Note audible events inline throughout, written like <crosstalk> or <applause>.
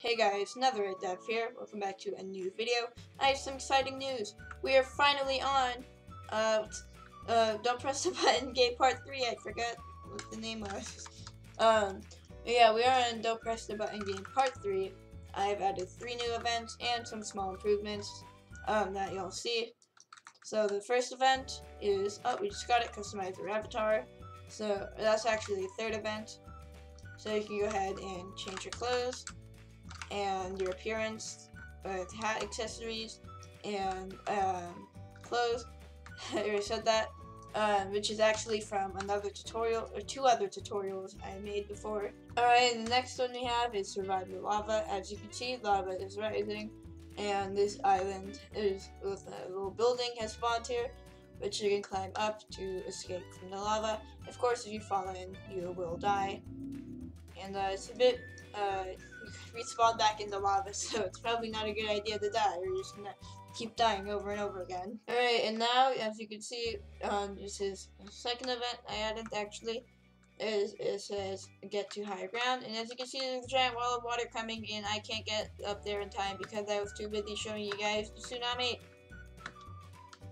Hey guys, Netherite Dev here. Welcome back to a new video. I have some exciting news. We are finally on. Uh, uh, don't press the <laughs> button. Game part three. I forgot what the name was. <laughs> Um, yeah, we are on Don't Press the Button game part three. I've added three new events and some small improvements um, that you'll see. So the first event is oh we just got it. Customize your avatar. So that's actually the third event. So you can go ahead and change your clothes and your appearance with hat accessories and um, clothes. <laughs> I already said that, um, which is actually from another tutorial or two other tutorials I made before. Alright, the next one we have is survive the lava. As you can see, lava is rising, and this island is with a little building has spawned here, which you can climb up to escape from the lava. Of course, if you fall in, you will die, and uh, it's a bit uh, respawn back in the lava, <laughs> so it's probably not a good idea to die. You're just gonna keep dying over and over again. Alright, and now, as you can see, um, this is the second event I added, actually. Is, it says get to higher ground, and as you can see, there's a giant wall of water coming, and I can't get up there in time because I was too busy showing you guys the tsunami.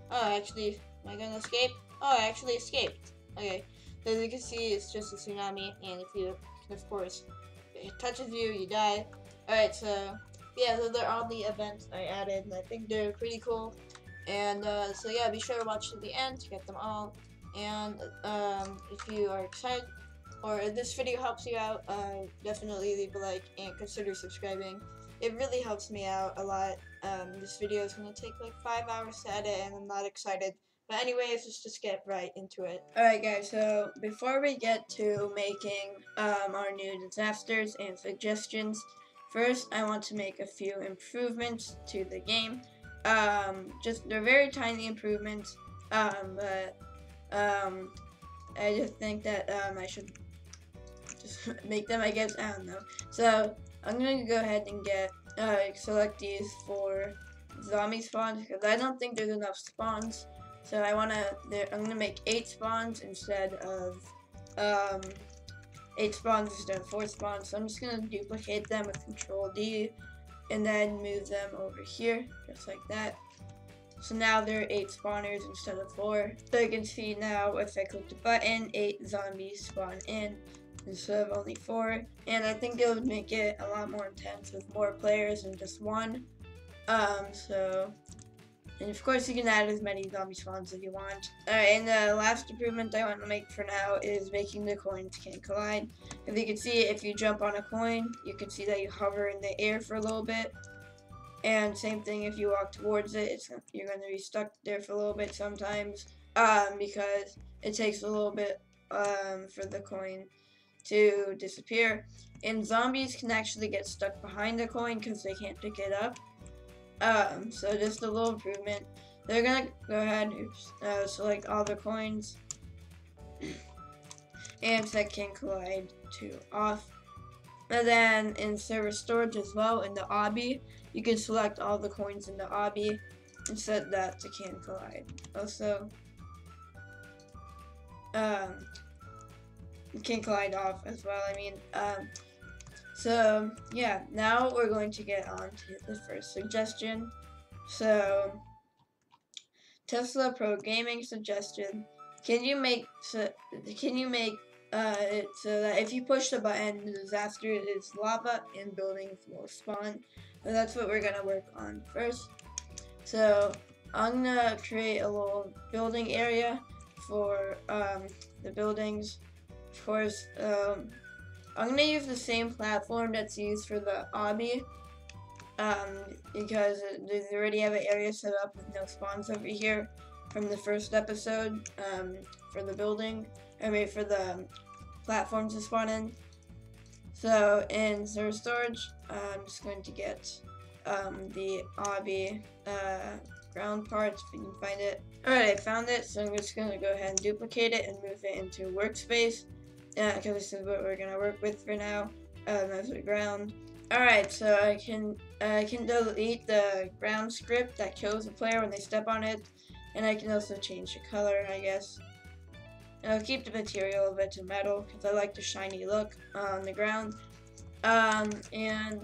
Oh, actually, am I gonna escape? Oh, I actually escaped. Okay, as you can see, it's just a tsunami, and if you, of course, it touches you, you die. Alright, so yeah, so they're all the events I added, and I think they're pretty cool. And uh, so yeah, be sure to watch to the end to get them all. And um, if you are excited, or if this video helps you out, uh, definitely leave a like and consider subscribing. It really helps me out a lot. Um, this video is going to take like 5 hours to edit, and I'm not excited. But anyways, let's just get right into it. Alright guys, so before we get to making um, our new disasters and suggestions, first I want to make a few improvements to the game. Um, just, they're very tiny improvements, um, but um, I just think that um, I should just <laughs> make them, I guess, I don't know. So, I'm going to go ahead and get, uh, select these for zombie spawns, because I don't think there's enough spawns. So I want to, I'm going to make 8 spawns instead of, um, 8 spawns instead of 4 spawns. So I'm just going to duplicate them with Control D, and then move them over here, just like that. So now there are 8 spawners instead of 4. So you can see now if I click the button, 8 zombies spawn in instead of only 4. And I think it would make it a lot more intense with more players than just one. Um, so, and of course you can add as many zombie spawns as you want. Alright, and the last improvement I want to make for now is making the coins can't collide. If you can see, if you jump on a coin, you can see that you hover in the air for a little bit. And same thing if you walk towards it, it's you're going to be stuck there for a little bit sometimes um, because it takes a little bit um, for the coin to disappear. And zombies can actually get stuck behind the coin because they can't pick it up. Um, so just a little improvement. They're gonna go ahead and uh, select all the coins and set can collide to off. And then in server storage as well, in the obby, you can select all the coins in the obby and set that to can collide. Also, um, can collide off as well. I mean, um, so yeah, now we're going to get on to the first suggestion. So, Tesla Pro Gaming suggestion: Can you make so? Can you make uh, it so that if you push the button, the disaster is lava and buildings will spawn. So that's what we're gonna work on first. So I'm gonna create a little building area for um, the buildings. Of course, um, I'm gonna use the same platform that's used for the obby. Um, because they already have an area set up with no spawns over here from the first episode um, for the building. I mean, for the platforms to spawn in. So in server storage, I'm just going to get um, the obby uh, ground parts if you can find it. Alright, I found it, so I'm just going to go ahead and duplicate it and move it into workspace. Yeah, because this is what we're to work with for now um, as the ground. Alright, so I can I can delete the ground script that kills the player when they step on it, and I can also change the color, I guess. And I'll keep the material of it to metal because I like the shiny look on the ground. Um, and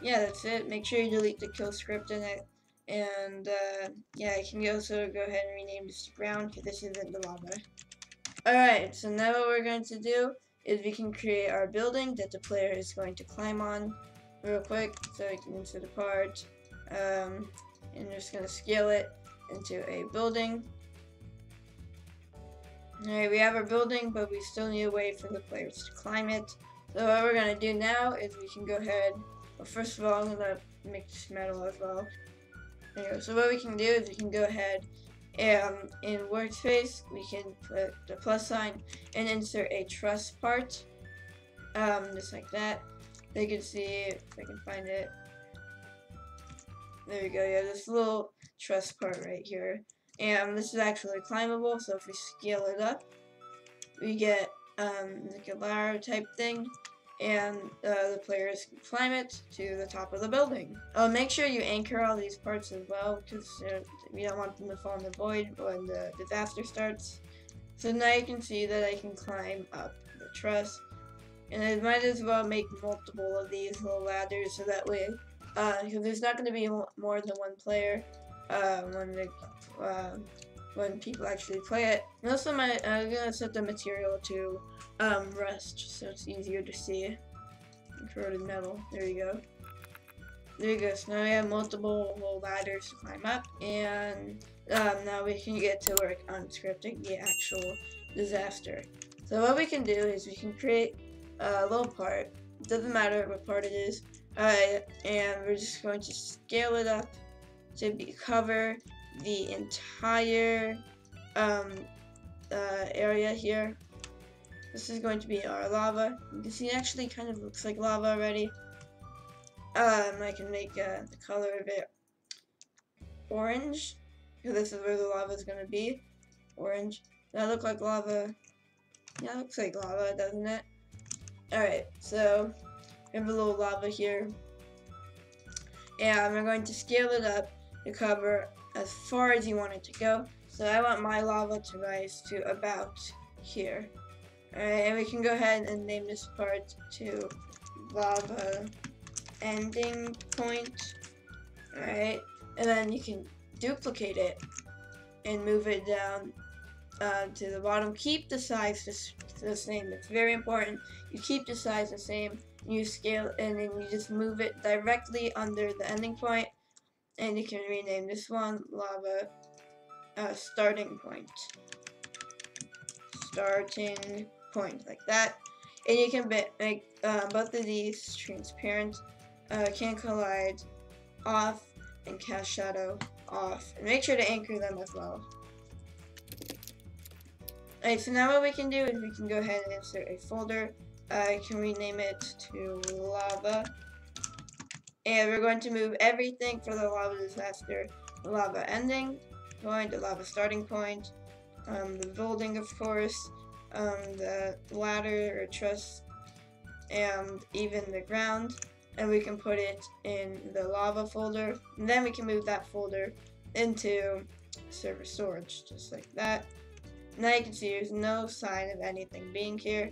yeah, that's it. Make sure you delete the kill script in it. And uh, yeah, I can also go ahead and rename this to brown because this isn't the lava. Alright, so now what we're going to do is we can create our building that the player is going to climb on real quick. So we can insert a part. Um, and we're just going to scale it into a building. Alright, we have our building, but we still need a way for the players to climb it. So what we're going to do now is we can go ahead, well first of all I'm going to mix metal as well. Anyway, so what we can do is we can go ahead and in workspace we can put the plus sign and insert a truss part. Um, just like that. You can see if I can find it. There we go, yeah, this little truss part right here. And this is actually climbable, so if we scale it up, we get um, like a ladder type thing, and uh, the players can climb it to the top of the building. Uh, make sure you anchor all these parts as well, because we don't want them to fall in the void when the disaster starts. So now you can see that I can climb up the truss, and I might as well make multiple of these little ladders so that way, because uh, there's not going to be more than one player uh, when the uh, when people actually play it. And also, my I'm gonna set the material to um, rust, so it's easier to see. Corroded metal. There you go. There you go. So now we have multiple ladders to climb up, and um, now we can get to work on scripting the actual disaster. So what we can do is we can create a little part. Doesn't matter what part it is. Uh, and we're just going to scale it up to be cover the entire um, uh, area here. This is going to be our lava. You can see it actually kind of looks like lava already. Um, I can make uh, the color of it orange, because this is where the lava is going to be. Orange. That look like lava? Yeah, looks like lava, doesn't it? Alright, so we have a little lava here. And we're going to scale it up to cover as far as you want it to go. So I want my lava to rise to about here. Alright, and we can go ahead and name this part to lava ending point. Alright, and then you can duplicate it and move it down uh, to the bottom. Keep the size the same. It's very important. You keep the size the same. You scale and then you just move it directly under the ending point. point and you can rename this one lava uh, starting point starting point like that and you can make uh, both of these transparent uh, can collide off and cast shadow off and make sure to anchor them as well Alright, so now what we can do is we can go ahead and insert a folder. I can rename it to lava and we're going to move everything for the lava disaster. Lava ending point, the lava starting point, um, the building of course, um, the ladder or truss, and even the ground. And we can put it in the lava folder. And then we can move that folder into server storage, just like that. Now you can see there's no sign of anything being here,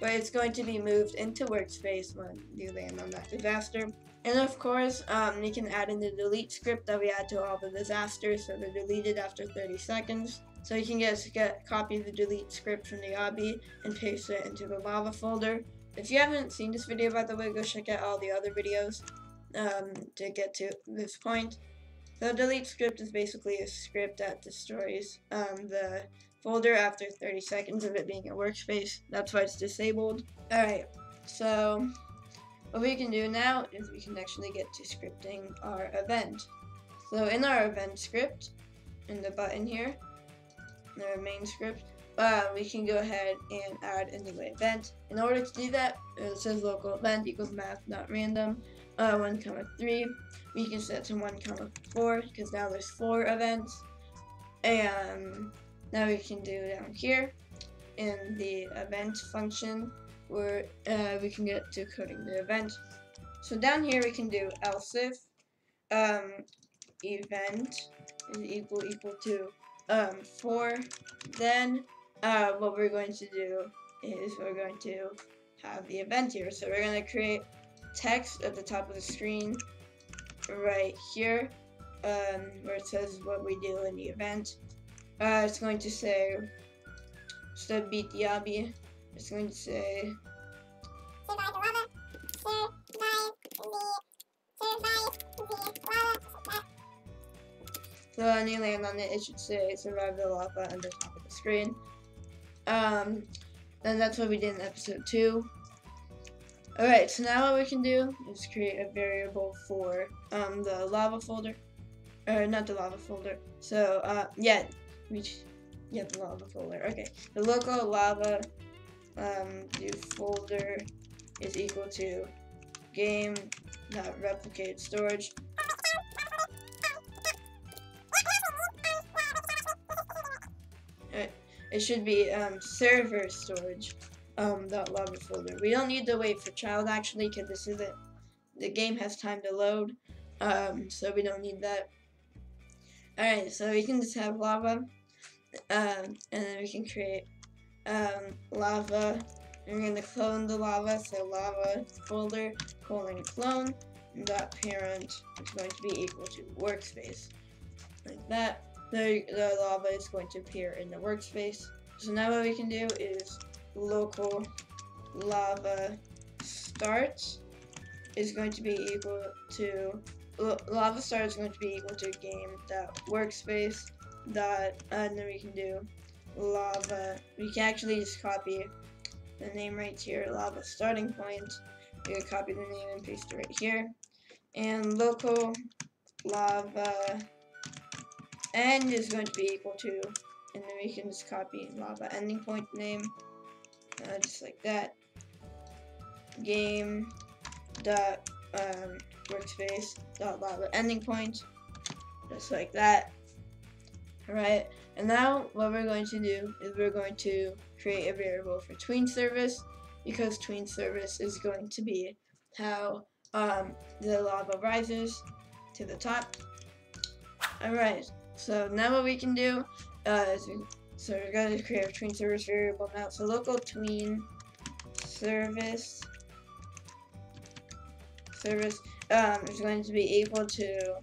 but it's going to be moved into workspace when you land on that disaster. And of course, um, you can add in the delete script that we add to all the disasters, so they're deleted after 30 seconds. So you can just get copy the delete script from the obby and paste it into the lava folder. If you haven't seen this video, by the way, go check out all the other videos um, to get to this point. The delete script is basically a script that destroys um, the folder after 30 seconds of it being a workspace. That's why it's disabled. Alright, so what we can do now is we can actually get to scripting our event. So in our event script, in the button here, in our main script, uh, we can go ahead and add a new event. In order to do that, it says local event equals math not random, uh, 1 comma 3. We can set to 1 comma 4 because now there's 4 events. And now we can do down here in the event function, where uh, we can get to coding the event. So down here we can do else if um, event is equal equal to um, 4. Then uh, what we're going to do is we're going to have the event here. So we're going to create text at the top of the screen right here um, where it says what we do in the event. Uh, it's going to say instead beat the obby, it's going to say. So when you land on it, it should say survive the lava on the top of the screen. Um, and that's what we did in episode 2. Alright, so now what we can do is create a variable for um, the lava folder. Or not the lava folder. So, uh, yeah, we, yeah, the lava folder. Okay, the local lava um, new folder is equal to game dot replicate storage it should be um, server storage um, that lava folder. We don't need to wait for child actually because this isn't the game has time to load um, so we don't need that. Alright so we can just have lava um, and then we can create um, lava. We're going to clone the lava so lava folder colon clone. Dot parent is going to be equal to workspace. Like that the, the lava is going to appear in the workspace. So now what we can do is local lava start is going to be equal to lava start is going to be equal to game dot workspace dot and then we can do lava we can actually just copy the name right here lava starting point we can copy the name and paste it right here and local lava end is going to be equal to, and then we can just copy lava ending point name, uh, just like that. Game dot um, workspace dot lava ending point, just like that. Alright, and now what we're going to do is we're going to create a variable for tween service because tween service is going to be how um, the lava rises to the top. Alright, so now what we can do uh, is we, so we're going to create a tween service variable now. So local tween service service um, is going to be equal to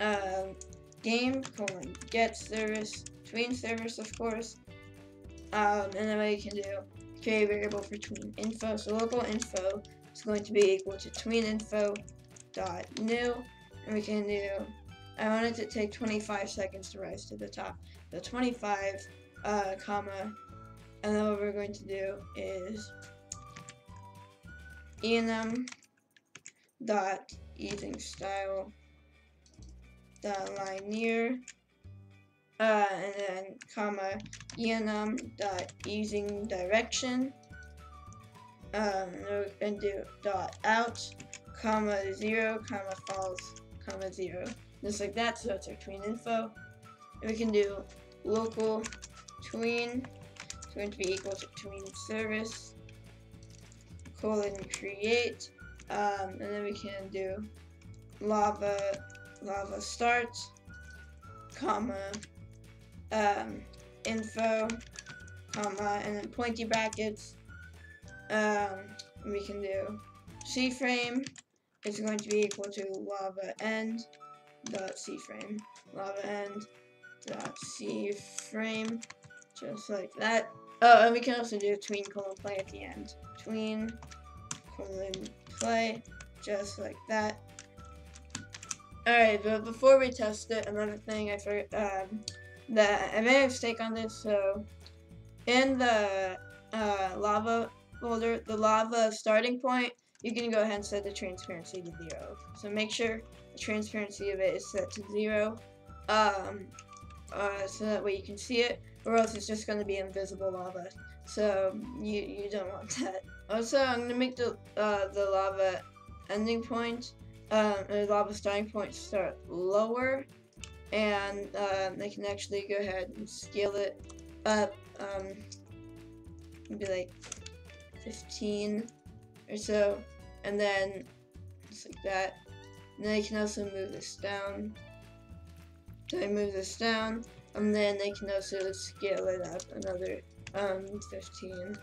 um, game colon get service tween service of course. Um, and then what you can do create a variable for tween info. So local info is going to be equal to tween info dot new. And we can do I want it to take 25 seconds to rise to the top. So 25, uh, comma, and then what we're going to do is enum dot easing style dot linear uh, and then comma enum dot easing direction um, and do dot out comma zero comma false comma zero just like that, so that's our tween info. And we can do local tween, it's going to be equal to tween service, colon create, um, and then we can do lava, lava start, comma, um, info, comma, and then pointy brackets, um, we can do C-frame is going to be equal to lava end, dot c frame. Lava end dot c frame just like that. Oh and we can also do tween colon play at the end. Tween colon play just like that. Alright but before we test it another thing I forgot um, that I made a mistake on this so in the uh, lava folder the lava starting point you can go ahead and set the transparency to zero. So make sure transparency of it is set to zero, um, uh, so that way you can see it, or else it's just going to be invisible lava. So you you don't want that. Also, I'm going to make the uh, the lava ending point, um, the lava starting point start lower, and uh, they can actually go ahead and scale it up, um, maybe like 15 or so, and then just like that. Then I can also move this down. I move this down, and then I can also scale it up another um 15.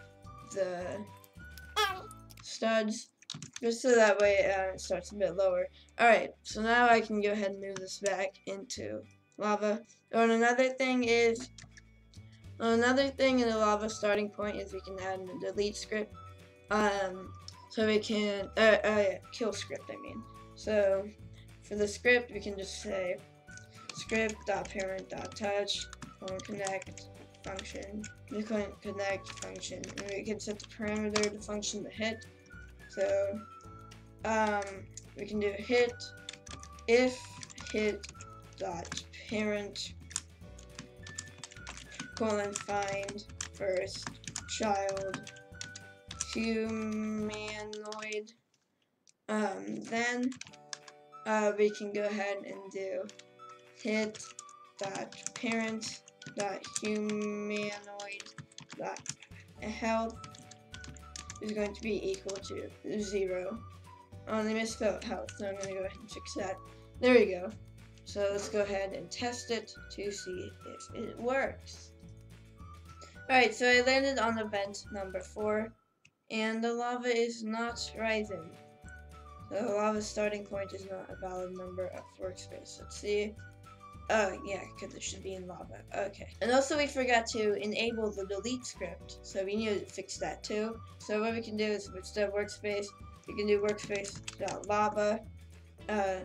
The studs, just so that way uh, it starts a bit lower. Alright, so now I can go ahead and move this back into lava. And another thing is, another thing in the lava starting point is we can add a delete script. Um, so we can, uh, uh, kill script I mean. So for the script we can just say script.parent.touch connect function, we can connect function, and we can set the parameter to function to hit. So um, we can do hit if hit dot parent colon find first child humanoid um, then uh, we can go ahead and do hit dot parent dot humanoid dot health is going to be equal to zero. Oh, they misspelled health, so I'm gonna go ahead and fix that. There we go. So let's go ahead and test it to see if it works. Alright, so I landed on event number four, and the lava is not rising. The lava starting point is not a valid number of workspace. Let's see. Oh, yeah, because it should be in lava. Okay. And also we forgot to enable the delete script, so we need to fix that too. So what we can do is instead of workspace, we can do workspace.lava. Uh,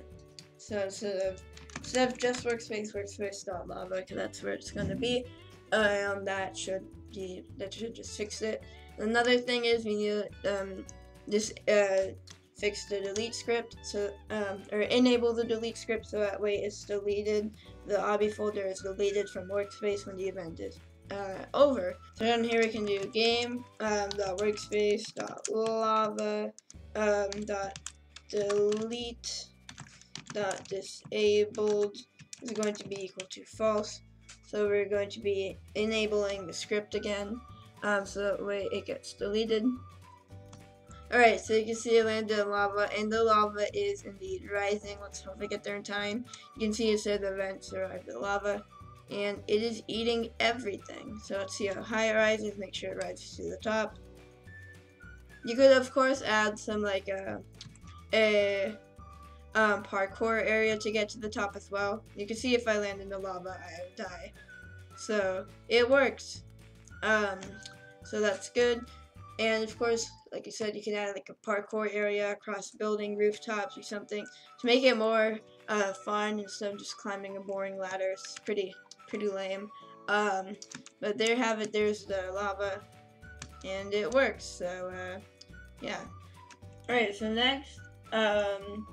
so instead of, instead of just workspace, workspace.lava, because that's where it's going to be. Um, that should be, that should just fix it. Another thing is we need um, this uh, fix the delete script so um, or enable the delete script so that way it's deleted. The obby folder is deleted from workspace when the event is uh, over. So down here we can do game um, dot workspace dot lava um, dot delete dot disabled. Is going to be equal to false. So we're going to be enabling the script again um, so that way it gets deleted Alright, so you can see in lava, and the lava is indeed rising. Let's hope I get there in time. You can see it said the vent survived the lava, and it is eating everything. So let's see how high it rises, make sure it rises to the top. You could, of course, add some, like, a, a um, parkour area to get to the top as well. You can see if I land in the lava, I die. So, it works. Um, so that's good. And of course, like I said, you can add like a parkour area across building rooftops or something to make it more uh, fun instead of just climbing a boring ladder. It's pretty pretty lame. Um, but there have it. There's the lava, and it works. So uh, yeah. All right. So next, um,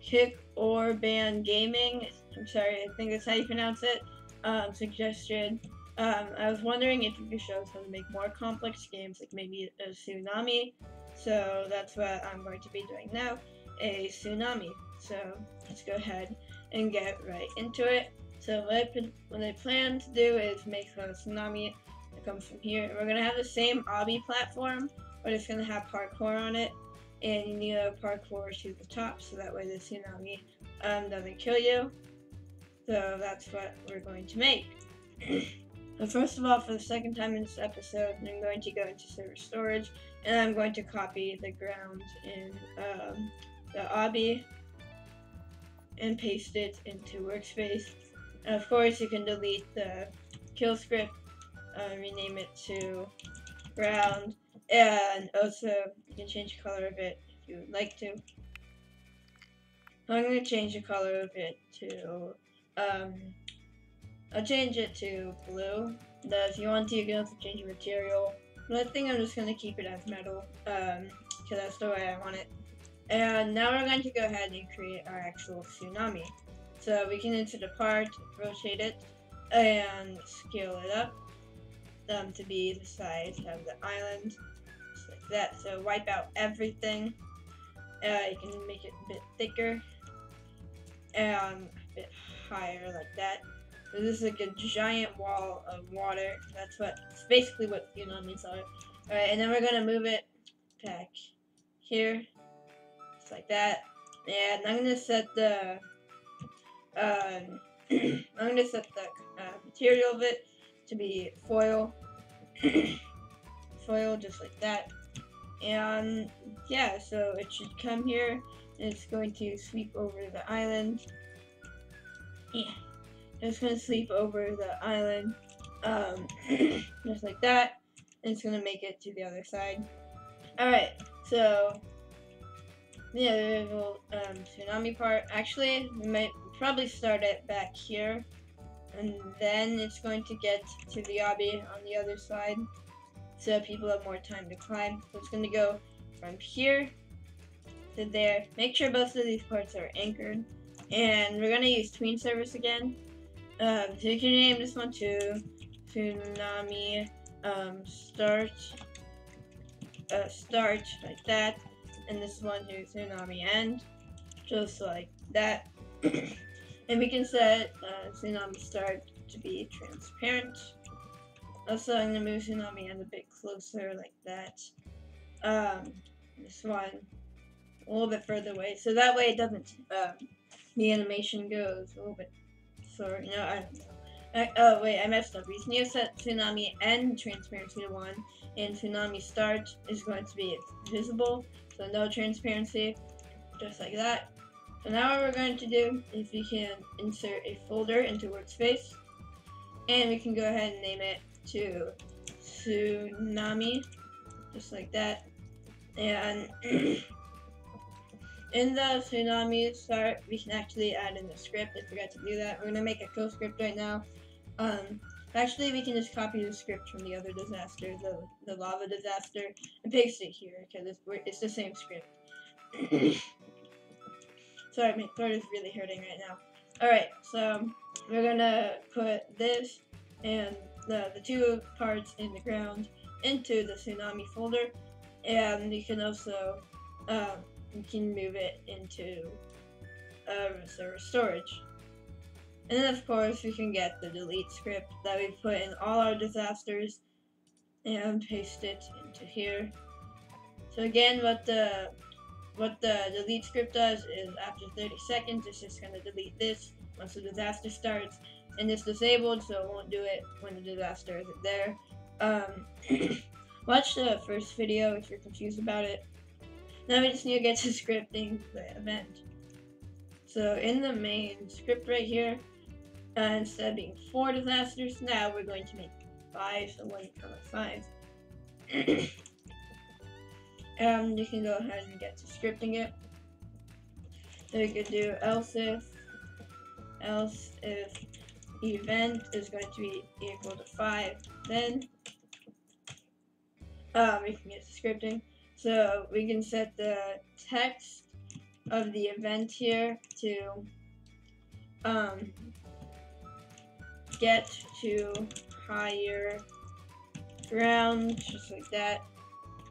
kick or ban gaming. I'm sorry. I think that's how you pronounce it. Um, suggestion um, I was wondering if you could show us how to make more complex games, like maybe a tsunami. So that's what I'm going to be doing now, a tsunami. So let's go ahead and get right into it. So what I, what I plan to do is make a tsunami that comes from here. We're going to have the same obby platform, but it's going to have parkour on it. And you need a parkour to the top, so that way the tsunami um, doesn't kill you. So that's what we're going to make. <clears throat> First of all, for the second time in this episode, I'm going to go into server storage, and I'm going to copy the ground in um, the obby and paste it into workspace. And of course, you can delete the kill script, uh, rename it to ground, and also you can change the color of it if you would like to. I'm going to change the color of it to um, I'll change it to blue. But if you want to, you can also change the material. But I think I'm just going to keep it as metal, um, because that's the way I want it. And now we're going to go ahead and create our actual tsunami. So we can insert a part, rotate it, and scale it up um, to be the size of the island. Just like that. So wipe out everything. Uh, you can make it a bit thicker and a bit higher like that. This is like a giant wall of water. That's what, it's basically what tsunamis are. Alright, and then we're gonna move it back here. Just like that. And I'm gonna set the, um, <clears throat> I'm gonna set the uh, material of it to be foil. <clears throat> foil, just like that. and yeah, so it should come here and it's going to sweep over the island. Yeah, it's to sleep over the island um, <clears throat> just like that, and it's to make it to the other side. Alright, so the little um, tsunami part. Actually, we might probably start it back here, and then it's going to get to the obby on the other side, so people have more time to climb. So it's going to go from here to there. Make sure both of these parts are anchored, and we're going to use tween service again. Um, so you can name this one to tsunami um, start uh, start like that, and this one to tsunami end, just like that. <coughs> and we can set uh, tsunami start to be transparent. Also, I'm gonna move tsunami end a bit closer like that. Um, this one a little bit further away, so that way it doesn't. Um, the animation goes a little bit. So you know, I. I, oh wait, I messed up. We need to set tsunami and transparency to one, and tsunami start is going to be visible, so no transparency, just like that. So now what we're going to do is we can insert a folder into workspace, and we can go ahead and name it to tsunami, just like that. And <clears throat> in the tsunami start, we can actually add in the script. I forgot to do that. We're gonna make a code script right now. Um, actually, we can just copy the script from the other disaster, the, the lava disaster, and paste it here because it's, it's the same script. <coughs> Sorry, my throat is really hurting right now. Alright, so we're gonna put this and the, the two parts in the ground into the tsunami folder, and you can also um, you can move it into uh, server storage. And then of course we can get the delete script that we put in all our disasters and paste it into here. So again what the what the delete script does is after 30 seconds it's just going to delete this once the disaster starts and it's disabled so it won't do it when the disaster isn't there. Um, <coughs> watch the first video if you're confused about it. Now we just need to get to <laughs> scripting the event. So in the main script right here, uh, instead of being four disasters, now we're going to make five, so one comma five. and <coughs> you can go ahead and get to scripting it. So you could do else if, else if event is going to be equal to five, then um, we can get to scripting. So we can set the text of the event here to um, get to higher ground, just like that.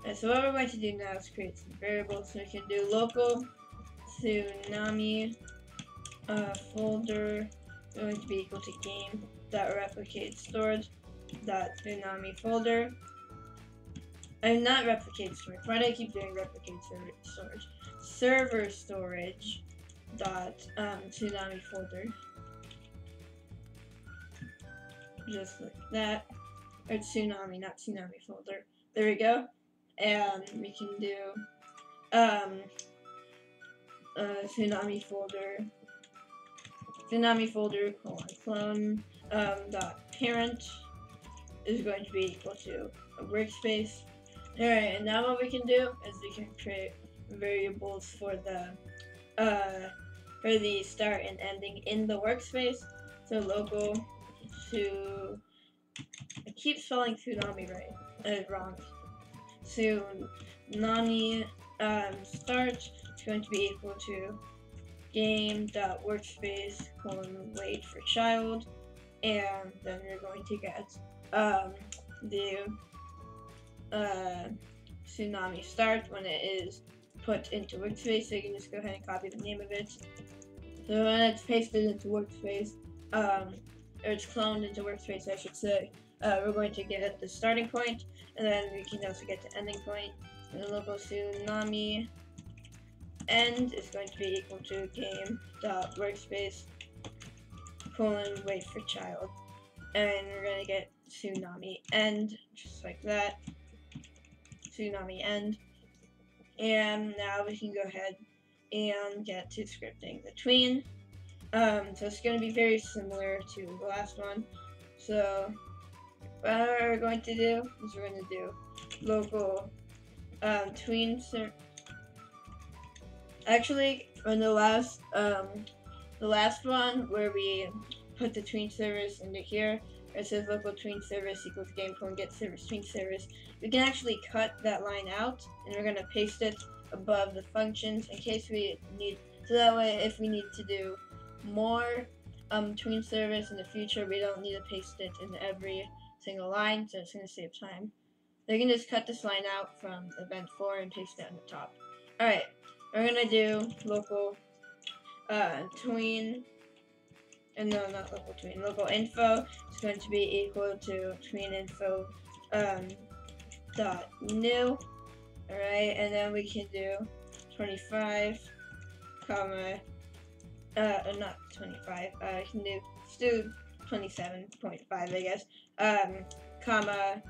And so what we're going to do now is create some variables. So we can do local tsunami uh, folder going to be equal to game dot replicate storage dot tsunami folder. I'm not replicate storage. Why do I keep doing replicate storage? Server storage dot um, tsunami folder just like that. Or tsunami, not tsunami folder. There we go. And we can do um, tsunami folder, tsunami folder colon clone um, dot parent is going to be equal to a workspace. Alright, and now what we can do is we can create variables for the uh, for the start and ending in the workspace. So local to I keep spelling tsunami right uh, wrong. Tsunami um, start is going to be equal to game dot workspace colon wait for child, and then you're going to get um, the uh, tsunami start when it is put into workspace. So you can just go ahead and copy the name of it. So when it's pasted into workspace, um, or it's cloned into workspace, I should say. Uh, we're going to get at the starting point, and then we can also get to ending point. And the local tsunami end is going to be equal to game dot workspace colon wait for child, and we're going to get tsunami end just like that. Tsunami end, And now we can go ahead and get to scripting the tween. Um, so it's going to be very similar to the last one. So what we're going to do is we're going to do local um, tween. Actually, on the last um, the last one where we put the tween service into here, it says local tween service equals game get service tween service. We can actually cut that line out, and we're gonna paste it above the functions in case we need. So that way, if we need to do more um, tween service in the future, we don't need to paste it in every single line, so it's gonna save time. They can just cut this line out from event 4 and paste it on the top. Alright, we're gonna do local uh, tween, and no, not local tween, local info is going to be equal to tween info um, dot new. Alright, and then we can do 25, comma, uh, not 25, uh, I can do, do 27.5, I guess, um, comma,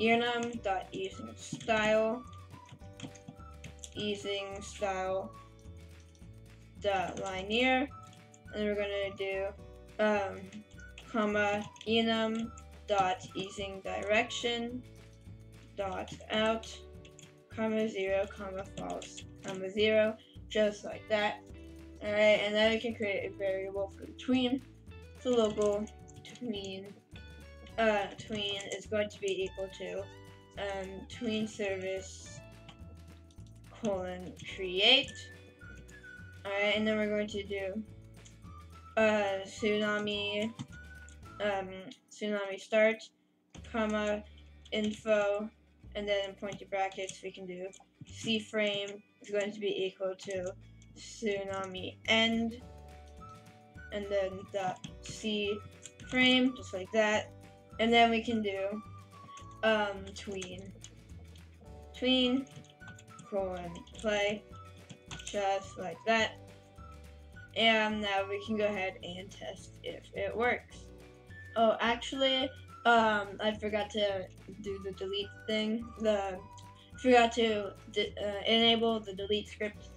enum dot using style, using style dot linear, and we're gonna do, um, comma, enum dot easing direction dot out, comma zero, comma false, comma zero, just like that. Alright, and then we can create a variable for the tween. So local tween uh tween is going to be equal to um tween service colon create. Alright, and then we're going to do uh tsunami um tsunami start comma info and then in pointy brackets we can do C frame is going to be equal to tsunami end and then dot C frame just like that. And then we can do um tween. Tween colon play just like that and now we can go ahead and test if it works oh actually um, I forgot to do the delete thing. The forgot to uh, enable the delete script.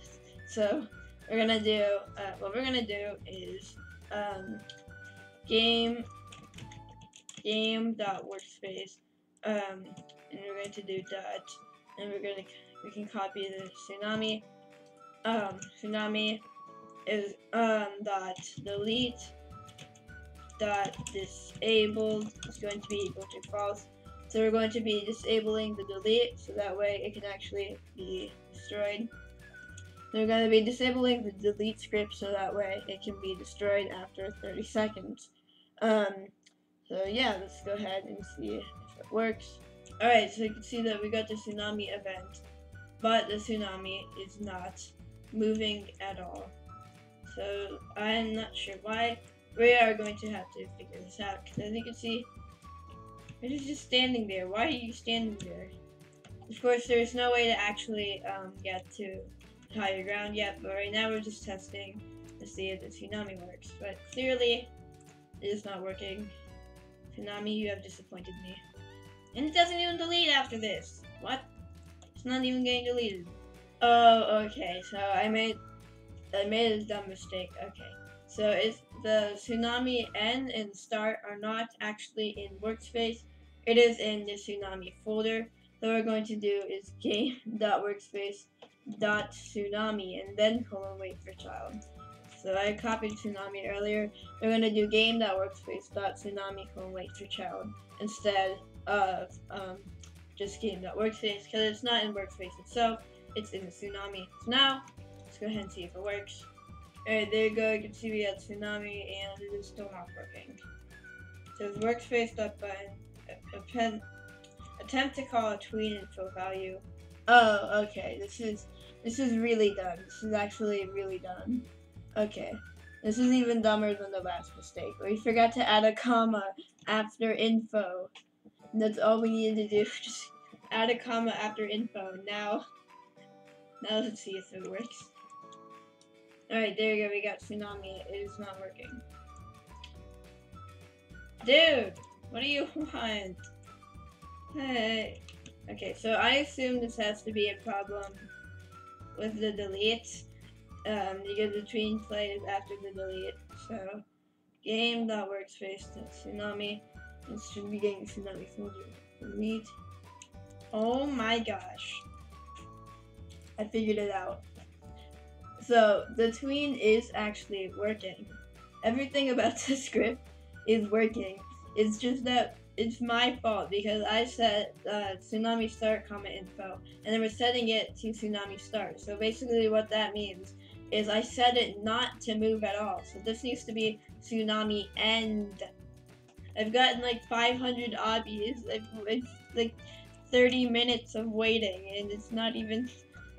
So we're gonna do uh, what we're gonna do is um, game game dot workspace, um, and we're going to do dot, and we're gonna we can copy the tsunami. Um, tsunami is um dot delete dot disabled is going to be equal to false. So we're going to be disabling the delete so that way it can actually be destroyed. We're going to be disabling the delete script so that way it can be destroyed after 30 seconds. Um, so yeah, let's go ahead and see if it works. Alright, so you can see that we got the tsunami event, but the tsunami is not moving at all. So I'm not sure why we are going to have to figure this out. Because as you can see, it is just standing there. Why are you standing there? Of course, there's no way to actually um, get to higher ground yet, but right now we're just testing to see if the tsunami works. But clearly, it is not working. Tsunami, you have disappointed me. And it doesn't even delete after this. What? It's not even getting deleted. Oh, okay. So I made I made a dumb mistake. Okay. So it's the Tsunami End and Start are not actually in Workspace. It is in the Tsunami folder. So what we're going to do is <laughs> game.workspace.tsunami and then colon wait for child. So I copied Tsunami earlier. We're going to do game.workspace.tsunami colon wait for child instead of um, just game.workspace because it's not in Workspace itself. It's in the Tsunami. So now, go ahead and see if it works. Alright, there you go. You can see we had Tsunami and it is still not working. So it's workspace.button. Append, attempt to call a tween info value. Oh, okay. This is this is really done. This is actually really done. Okay. This is even dumber than the last mistake. We forgot to add a comma after info. That's all we needed to do. <laughs> Just add a comma after info. Now, now let's see if it works. Alright, there you go. We got tsunami. It is not working. Dude, what do you <laughs> want? Hey. Okay, so I assume this has to be a problem with the delete. Um, you get the tween plays after the delete. So game that workspace game.workspace tsunami. It should be getting tsunami folder. Delete. Oh my gosh. I figured it out. So the tween is actually working. Everything about <laughs> the script is working. It's just that it's my fault because I set uh, tsunami start comment info and then we're setting it to tsunami start. So basically what that means is I set it not to move at all. So this needs to be tsunami end. I've gotten like 500 obbies. It's like 30 minutes of waiting and it's not even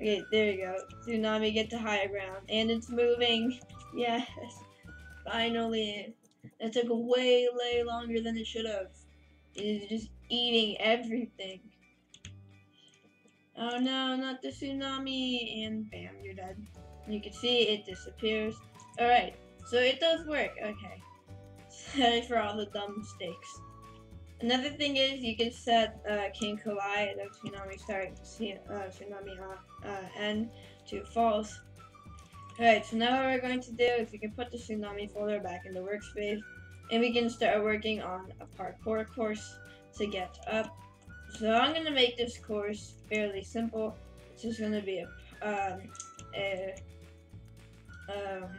Okay, there you go. Tsunami get to higher ground. And it's moving. Yes. Finally. It took way, way longer than it should have. It is just eating everything. Oh no, not the tsunami. And bam, you're dead. You can see it disappears. Alright, so it does work. Okay. <laughs> Sorry for all the dumb mistakes. Another thing is you can set uh, can collide the Tsunami Start uh, Tsunami uh, uh, End to false. Alright, so now what we're going to do is we can put the Tsunami folder back in the workspace and we can start working on a parkour course to get up. So I'm going to make this course fairly simple. It's just going to be a, um, a um,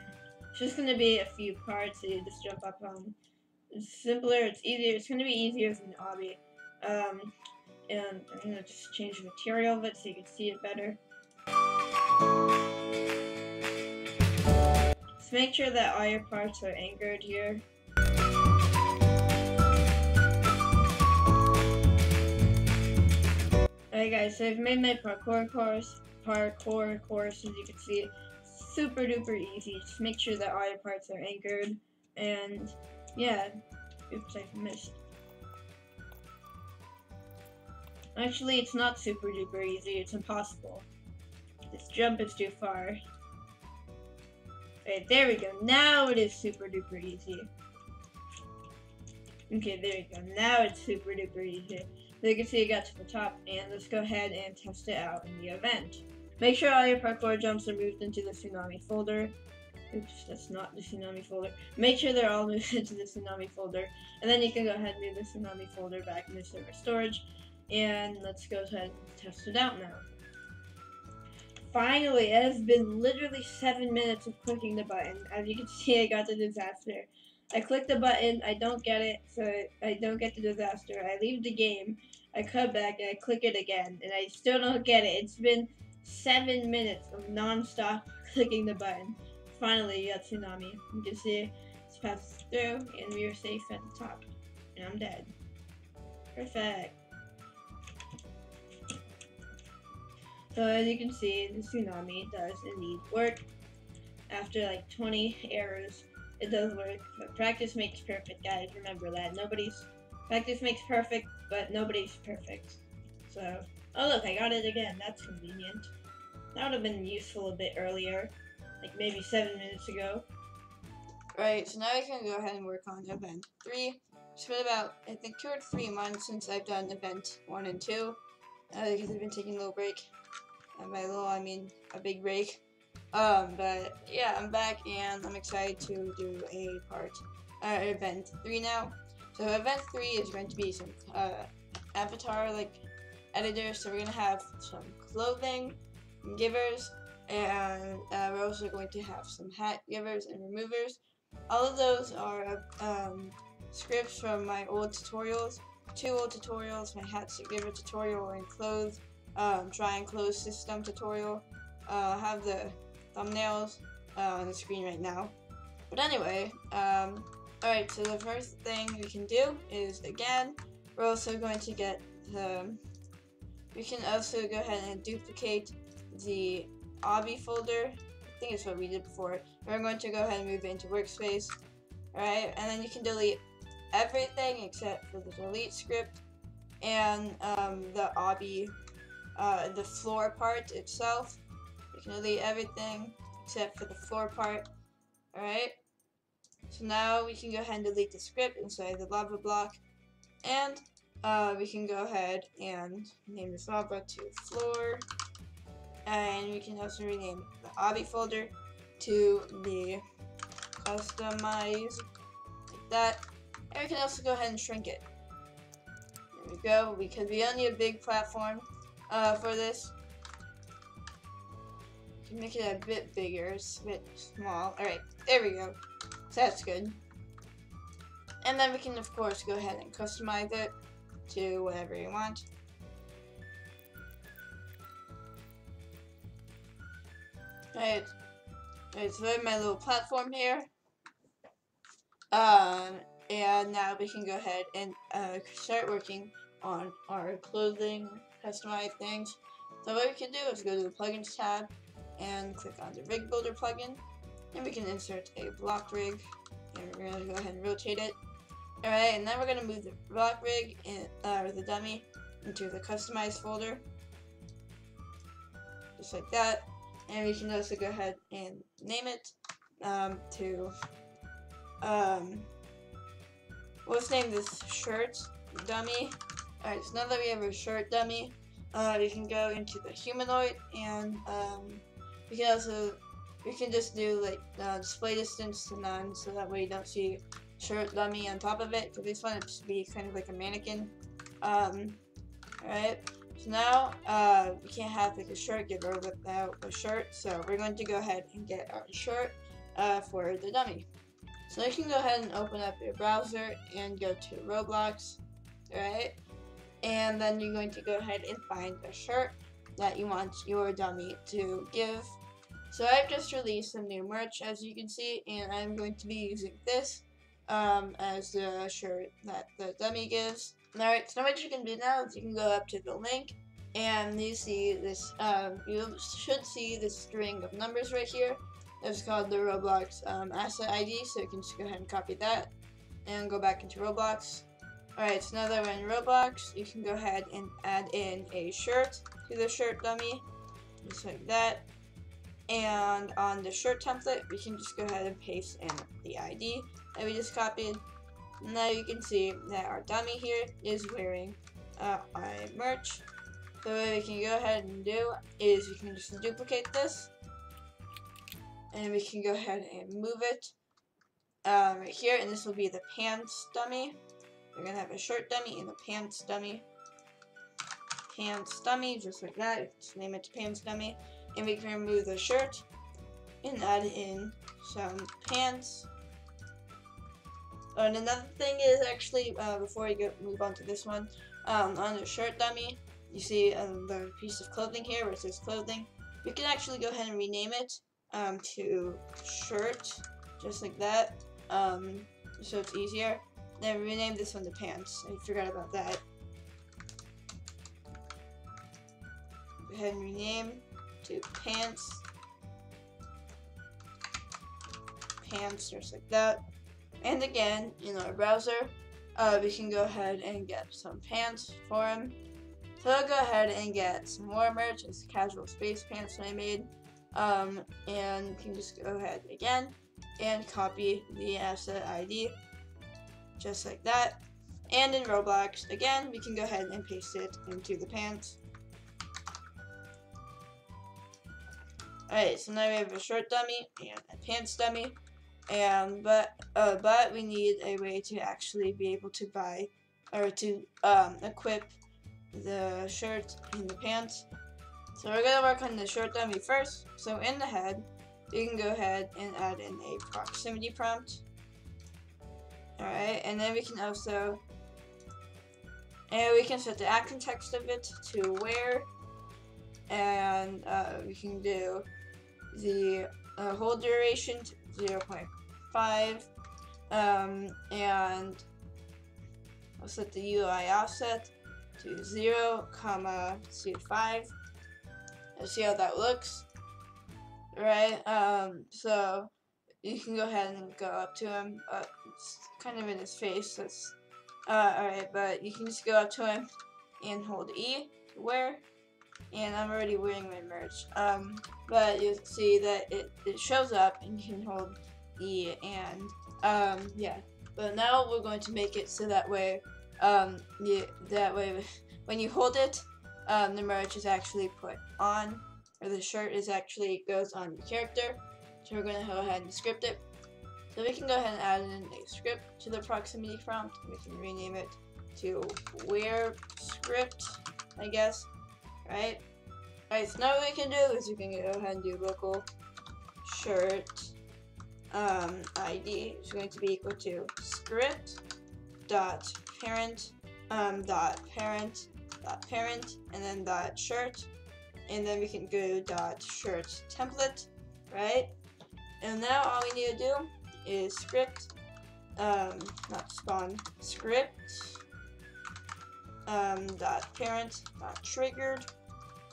just going to be a few parts that you just jump up on it's simpler, it's easier, it's to be easier than Obby. Um, and I'm to just change the material of it so you can see it better. Just make sure that all your parts are anchored here. Alright guys, so I've made my parkour course, parkour course, as you can see, super duper easy. Just make sure that all your parts are anchored, and yeah. Oops, I missed. Actually, it's not super duper easy. It's impossible. This jump is too far. Okay, there we go. Now it is super duper easy. Okay, there we go. Now it's super duper easy. So you can see it got to the top, and let's go ahead and test it out in the event. Make sure all your parkour jumps are moved into the Tsunami folder. Oops, that's not the Tsunami folder. Make sure they're all <laughs> moved into the Tsunami folder. And then you can go ahead and move the Tsunami folder back into server storage. And let's go ahead and test it out now. Finally, it has been literally seven minutes of clicking the button. As you can <laughs> see, I got the disaster. I click the button, I don't get it, so I don't get the disaster. I leave the game, I come back, and I click it again, and I still don't get it. It's been seven minutes of non-stop <laughs> clicking the button finally you got tsunami. You can see it's passed through and we are safe at the top. And I'm dead. Perfect. So as you can see, the tsunami does indeed work. After like 20 errors, it does work. But practice makes perfect, guys. Remember that. Nobody's practice makes perfect, but nobody's perfect. So, oh look, I got it again. That's convenient. That would have been useful a bit earlier like maybe seven minutes ago. Right, so now I can go ahead and work on event three. It's been about, I think, two or three months since I've done event one and two, uh, because I've been taking a little break. And by little, I mean a big break. Um, but yeah, I'm back and I'm excited to do a part, uh, event three now. So event three is going to be some uh, avatar like editors. So we're gonna have some clothing givers, and uh, we're also going to have some hat givers and removers. All of those are um, scripts from my old tutorials, two old tutorials, my hat giver tutorial and clothes, um, try and close system tutorial. Uh, I have the thumbnails uh, on the screen right now. But anyway, um, alright, so the first thing we can do is, again, we're also going to get the, we can also go ahead and duplicate the obby folder. I think it's what we did before. We're going to go ahead and move it into workspace. Alright, and then you can delete everything except for the delete script and um, the obby, uh, the floor part itself. You can delete everything except for the floor part. Alright, so now we can go ahead and delete the script inside the lava block. And uh, we can go ahead and name this lava to floor and we can also rename the obby folder to the customize like that. And we can also go ahead and shrink it. There we go, because we don't need a big platform uh, for this. We can make it a bit bigger, it's a bit small. Alright, there we go. So that's good. And then we can of course go ahead and customize it to whatever you want. Alright, right, so I have my little platform here. Um, and now we can go ahead and uh, start working on our clothing customized things. So what we can do is go to the plugins tab and click on the rig builder plugin. And we can insert a block rig. And we're going to go ahead and rotate it. Alright, and then we're going to move the block rig, in, uh, or the dummy, into the customized folder. Just like that. And we can also go ahead and name it um, to, um, let's name this shirt dummy. Alright, so now that we have a shirt dummy, uh, we can go into the humanoid and um, we can also, we can just do like uh, display distance to none so that way you don't see shirt dummy on top of it because this one to be kind of like a mannequin. Um, Alright, so now uh, we can't have like a shirt giver without a shirt, so we're going to go ahead and get our shirt uh, for the dummy. So you can go ahead and open up your browser and go to Roblox, right? And then you're going to go ahead and find a shirt that you want your dummy to give. So I've just released some new merch as you can see and I'm going to be using this um, as the shirt that the dummy gives. Alright, so now what you can do now is you can go up to the link and you see this, um, you should see this string of numbers right here. It's called the Roblox um, asset ID, so you can just go ahead and copy that and go back into Roblox. Alright, so now that we're in Roblox, you can go ahead and add in a shirt to the shirt dummy, just like that. And on the shirt template, we can just go ahead and paste in the ID that we just copied. Now you can see that our dummy here is wearing uh, our merch. So what we can go ahead and do is we can just duplicate this and we can go ahead and move it uh, right here and this will be the pants dummy. We're gonna have a shirt dummy and a pants dummy. Pants dummy, just like that. Just name it pants dummy. And we can remove the shirt and add in some pants. And another thing is actually, uh, before we go move on to this one, um, on the shirt dummy, you see um, the piece of clothing here where it says clothing. We can actually go ahead and rename it um, to shirt, just like that, um, so it's easier. Then rename this one to pants. I forgot about that. Go ahead and rename to pants. Pants, just like that. And again, in our browser, uh, we can go ahead and get some pants for him. So I'll go ahead and get some more merch. It's casual space pants that I made. Um, and you can just go ahead again and copy the asset ID just like that. And in Roblox, again, we can go ahead and paste it into the pants. Alright, so now we have a shirt dummy and a pants dummy. And but uh, but we need a way to actually be able to buy or to um, equip the shirt and the pants. So we're gonna work on the shirt dummy first. So in the head, you can go ahead and add in a proximity prompt. Alright, and then we can also, and we can set the action text of it to where, and uh, we can do the uh, hold duration 0.5, um, and I'll set the UI offset to 0, comma, to 5. Let's see how that looks. Right, um, so you can go ahead and go up to him, uh, it's kind of in his face, that's, uh, alright, but you can just go up to him and hold E to wear, and I'm already wearing my merch, um, but you'll see that it, it shows up, and you can hold E, and, um, yeah, but now we're going to make it so that way, um, you, that way, <laughs> when you hold it, um, the merch is actually put on, or the shirt is actually goes on the character. So we're gonna go ahead and script it. So we can go ahead and add in a script to the proximity prompt. We can rename it to where script, I guess, right? Alright, so now what we can do is we can go ahead and do local shirt um, ID is going to be equal to script dot parent um, dot parent dot parent and then dot shirt. And then we can go dot shirt template right? And now all we need to do is script um, not spawn script um, dot parent dot triggered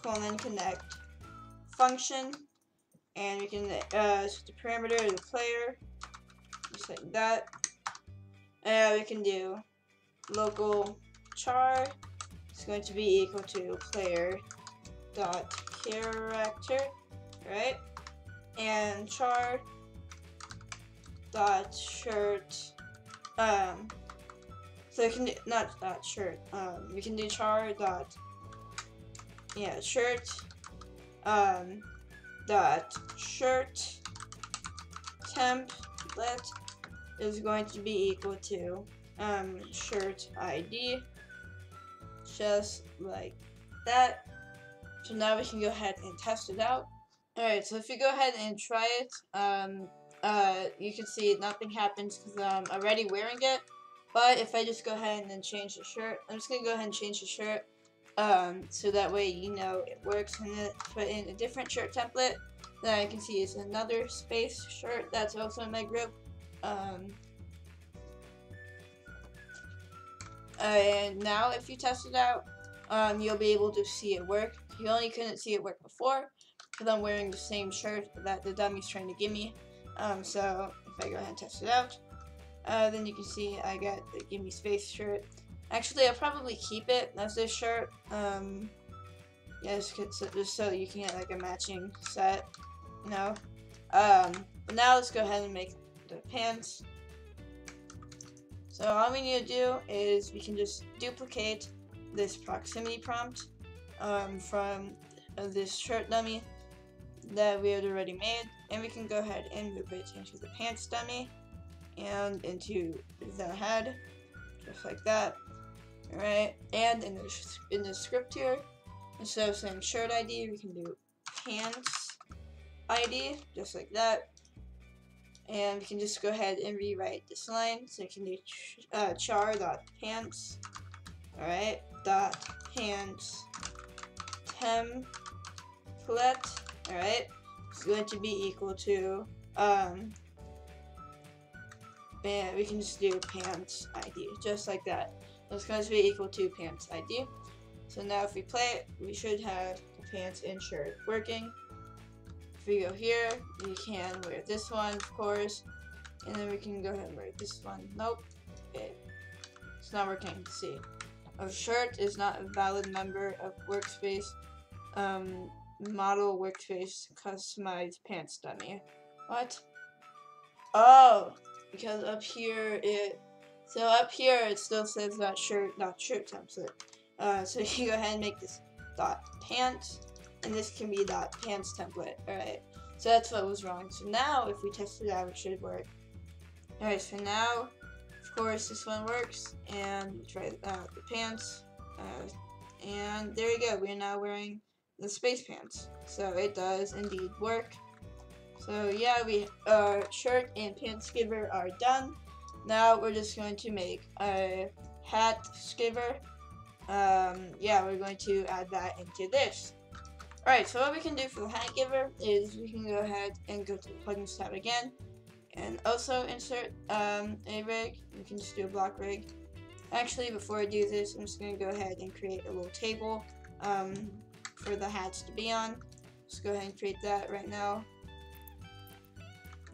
colon connect function. And we can uh, set the parameter of the player. Just like that. And we can do local char is going to be equal to player dot character right? And char dot shirt um so we can do not that shirt um we can do char dot yeah shirt um dot shirt template is going to be equal to um, shirt ID just like that. So now we can go ahead and test it out. Alright so if you go ahead and try it um, uh, you can see nothing happens because I'm already wearing it. But if I just go ahead and then change the shirt I'm just gonna go ahead and change the shirt um, so that way you know it works and then put in a different shirt template that I can see is another space shirt that's also in my group. Um, and now if you test it out um, you'll be able to see it work. You only couldn't see it work before because I'm wearing the same shirt that the dummy's trying to give me. Um, so if I go ahead and test it out uh, then you can see I got the gimme space shirt Actually, I'll probably keep it as this shirt. Um, yeah, just, just so you can get like a matching set, you know. Um, but now let's go ahead and make the pants. So all we need to do is we can just duplicate this proximity prompt um, from uh, this shirt dummy that we had already made, and we can go ahead and move it into the pants dummy and into the head, just like that. Alright, and in the, in the script here, instead of saying shirt ID, we can do pants ID, just like that. And we can just go ahead and rewrite this line. So we can do ch uh, char dot pants, alright, dot pants template, alright, it's going to be equal to, um, and we can just do pants ID, just like that. It's going to be equal to pants ID. So now if we play it, we should have pants and shirt working. If we go here, we can wear this one, of course. And then we can go ahead and wear this one. Nope. It's not working. See. A shirt is not a valid member of workspace. Um, model workspace customized pants dummy. What? Oh, because up here it so up here it still says not shirt not shirt template. Uh, so <laughs> you go ahead and make this dot pants and this can be dot pants template. Alright. So that's what was wrong. So now if we test it out it should work. Alright, so now of course this one works and try uh, the pants. Uh, and there you go, we are now wearing the space pants. So it does indeed work. So yeah, we our shirt and pants giver are done. Now we're just going to make a hat skiver. Um, yeah, we're going to add that into this. Alright, so what we can do for the hat giver is we can go ahead and go to the plugins tab again and also insert um, a rig. We can just do a block rig. Actually, before I do this, I'm just going to go ahead and create a little table um, for the hats to be on. Let's go ahead and create that right now.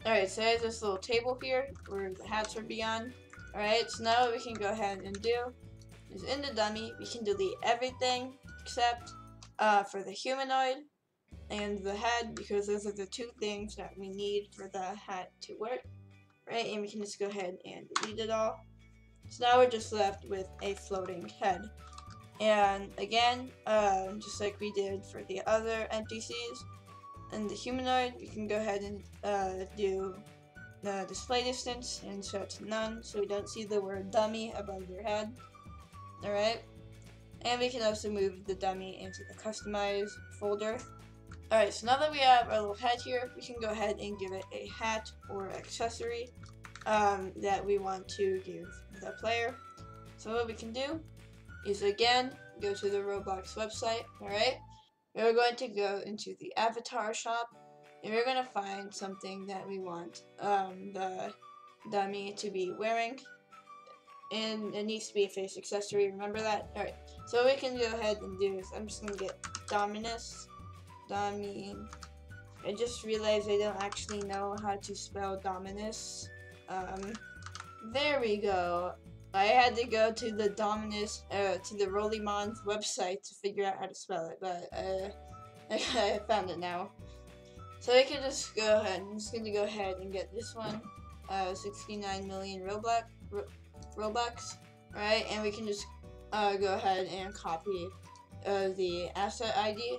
Alright, so there's this little table here where the hats would be on. Alright, so now what we can go ahead and do is in the dummy, we can delete everything except uh, for the humanoid and the head because those are the two things that we need for the hat to work. Right, and we can just go ahead and delete it all. So now we're just left with a floating head. And again, um, just like we did for the other NPCs, and the humanoid, you can go ahead and uh, do the display distance and set to none so we don't see the word dummy above their head. Alright. And we can also move the dummy into the customize folder. Alright, so now that we have our little head here, we can go ahead and give it a hat or accessory um, that we want to give the player. So what we can do is again, go to the Roblox website, alright? We're going to go into the avatar shop and we're going to find something that we want um, the dummy to be wearing. And it needs to be a face accessory, remember that? Alright, so we can go ahead and do is I'm just going to get Dominus. Domin. I just realized I don't actually know how to spell Dominus. Um, there we go. I had to go to the Dominus, uh, to the Rolimon's website to figure out how to spell it, but uh, <laughs> I found it now. So I can just go ahead. I'm just gonna go ahead and get this one, uh, 69 million Roblox, Ro Robux, right? And we can just uh, go ahead and copy uh, the asset ID,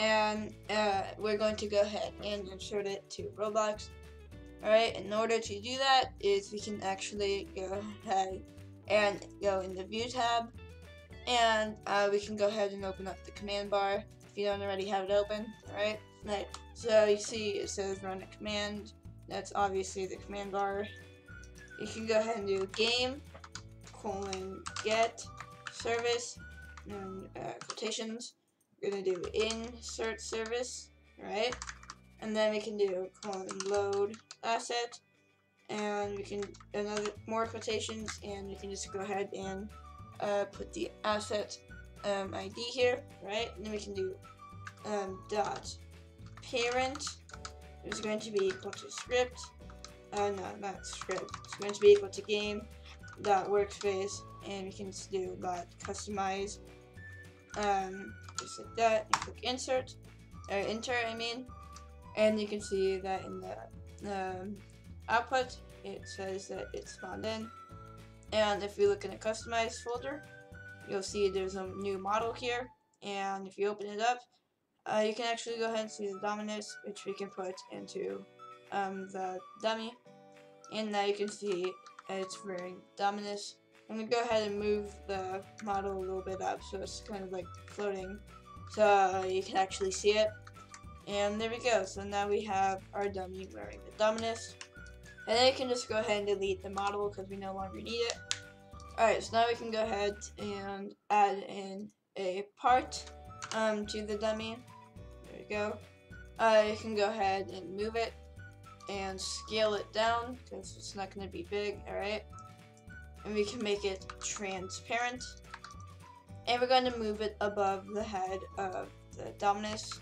and uh, we're going to go ahead and insert it to Roblox. Alright, in order to do that is we can actually go ahead and go in the view tab and uh, we can go ahead and open up the command bar if you don't already have it open, alright? Right. So you see it says run a command, that's obviously the command bar. You can go ahead and do game colon get service and uh, quotations. We're gonna do insert service, right? And then we can do colon load asset. And we can another more quotations and we can just go ahead and uh, put the asset um, ID here right? And then we can do um, dot parent. Is going to be equal to script. Uh, no not script. It's going to be equal to game dot workspace. And we can just do dot customize. Um, just like that. And click insert. Or enter I mean and you can see that in the um, output, it says that it's spawned in. And if you look in the customized folder, you'll see there's a new model here. And if you open it up, uh, you can actually go ahead and see the Dominus, which we can put into um, the dummy. And now you can see it's wearing Dominus. I'm to go ahead and move the model a little bit up so it's kind of like floating so uh, you can actually see it. And there we go. So now we have our dummy wearing the Dominus. And then you can just go ahead and delete the model because we no longer need it. Alright, so now we can go ahead and add in a part um, to the dummy. There we go. Uh, can go ahead and move it and scale it down because it's not going to be big, alright? And we can make it transparent. And we're going to move it above the head of the Dominus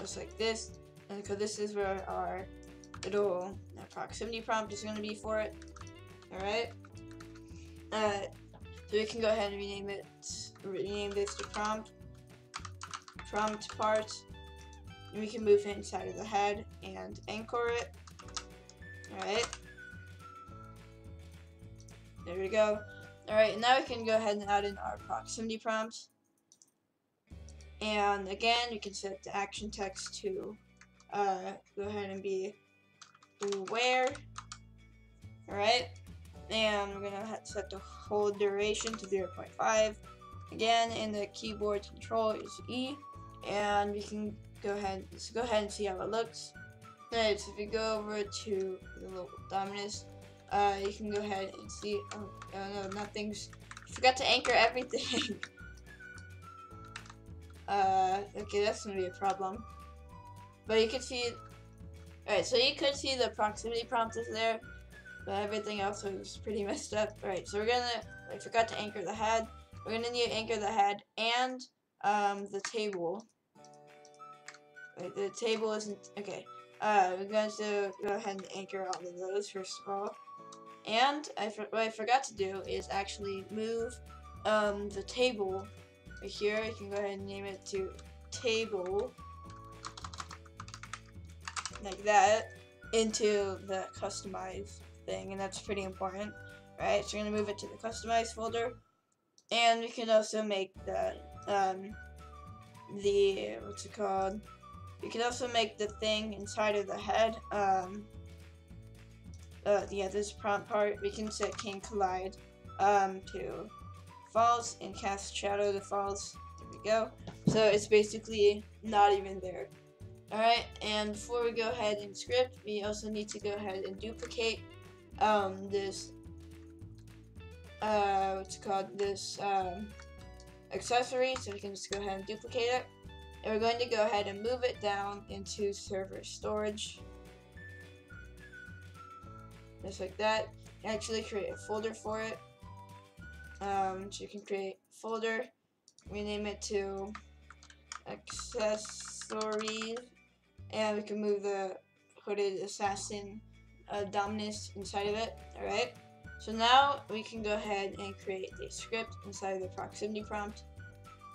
just like this. And because this is where our little proximity prompt is going to be for it. Alright. Uh, so we can go ahead and rename it, rename this to prompt, prompt part. And we can move it inside of the head and anchor it. Alright. There we go. Alright, now we can go ahead and add in our proximity prompt. And again, you can set the action text to uh, go ahead and be where. Alright. And we're going to set the hold duration to 0.5. Again, in the keyboard control is E. And we can go ahead, let's go ahead and see how it looks. Alright, so if you go over to the little Dominus, uh, you can go ahead and see, oh, oh no, nothing's, forgot to anchor everything. <laughs> Uh, okay, that's gonna be a problem. But you can see, alright, so you could see the proximity prompt is there, but everything else was pretty <laughs> messed up. Alright, so we're gonna, I forgot to anchor the head. We're gonna need to anchor the head and, um, the table. Wait, the table isn't, okay. Uh, we're going to go ahead and anchor all of those first of all. And I, what I forgot to do is actually move, um, the table Right here, I can go ahead and name it to table, like that, into the customize thing, and that's pretty important, right? So you're gonna move it to the customize folder, and we can also make the um, the what's it called? We can also make the thing inside of the head. Um, uh, yeah, this prompt part we can set can collide um, to false and cast shadow to false. There we go. So it's basically not even there. Alright, and before we go ahead and script, we also need to go ahead and duplicate um, this, uh, what's it called, this um, accessory, so we can just go ahead and duplicate it. And we're going to go ahead and move it down into server storage. Just like that. Actually create a folder for it. Um, so you can create folder, rename it to accessories and we can move the hooded assassin uh, Dominus inside of it. Alright, so now we can go ahead and create a script inside of the proximity prompt.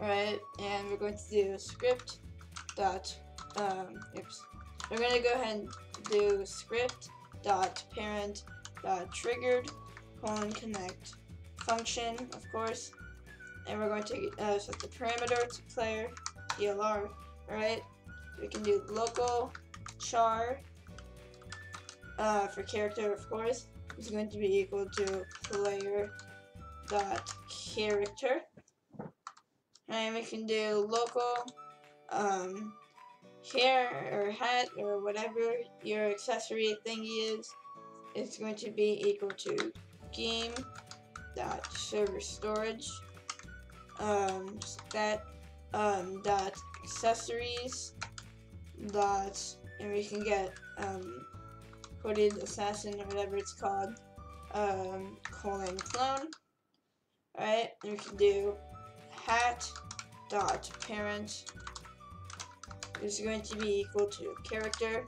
Alright, and we're going to do script dot, um, oops. We're going to go ahead and do script dot parent dot triggered colon connect function, of course. And we're going to uh, set the parameter to player DLR. Alright, we can do local char uh, for character, of course, is going to be equal to player dot character, and we can do local um, hair or hat or whatever your accessory thingy is. It's going to be equal to game dot server storage um, that um, dot accessories dot and we can get um, hooded assassin or whatever it's called um, colon clone. Alright and we can do hat dot parent is going to be equal to character.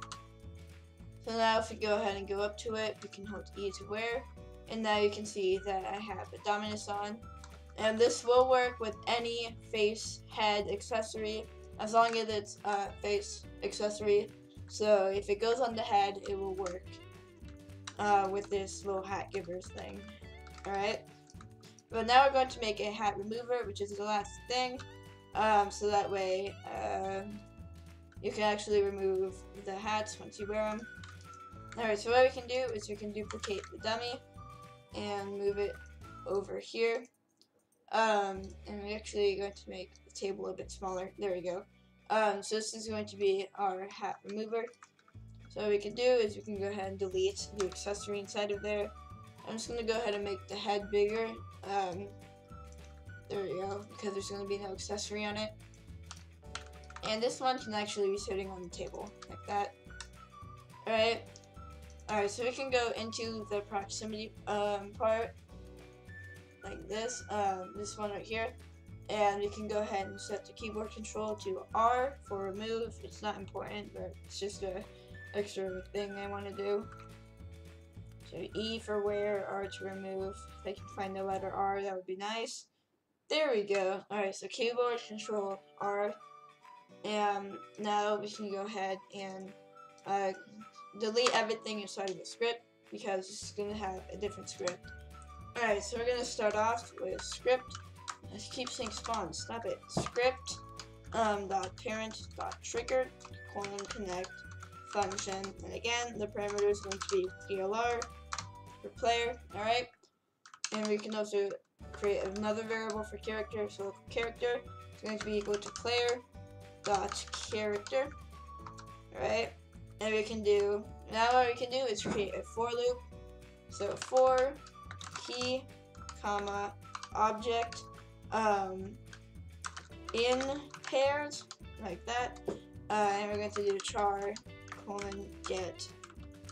So now if we go ahead and go up to it we can hold E to wear and now you can see that I have a Dominus on and this will work with any face head accessory as long as it's a face accessory. So if it goes on the head, it will work uh, with this little hat givers thing. Alright. But now we're going to make a hat remover, which is the last thing. Um, so that way uh, you can actually remove the hats once you wear them. Alright, so what we can do is we can duplicate the dummy and move it over here. Um, and we're actually going to make the table a bit smaller. There we go. Um, so this is going to be our hat remover. So what we can do is we can go ahead and delete the accessory inside of there. I'm just going to go ahead and make the head bigger. Um, there we go, because there's going to be no accessory on it. And this one can actually be sitting on the table, like that. Alright. Alright, so we can go into the proximity um, part like this, um, this one right here. And we can go ahead and set the keyboard control to R for remove. It's not important, but it's just a extra thing I want to do. So E for wear, R to remove. If I can find the letter R, that would be nice. There we go. Alright, so keyboard control R. And now we can go ahead and uh, delete everything inside of the script because it's going to have a different script. Alright, so we're going to start off with script. I keep saying spawn, stop it. Script um, dot parent dot trigger colon connect function. And again, the parameter is going to be DLR for player, alright? And we can also create another variable for character. So character is going to be equal to player dot character, alright? And we can do, now what we can do is create a for loop. So for key, comma, object, um, in pairs, like that. Uh, and we're going to do char, colon, get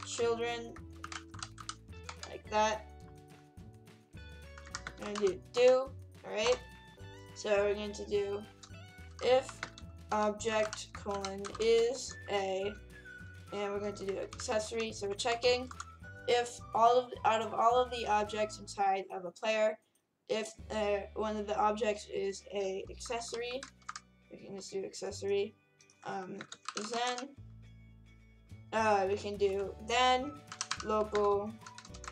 children, like that. We're going to do do, alright? So we're going to do if object colon is a, and we're going to do accessory, so we're checking if all of out of all of the objects inside of a player, if uh, one of the objects is a accessory, we can just do accessory. Um, then uh, we can do then local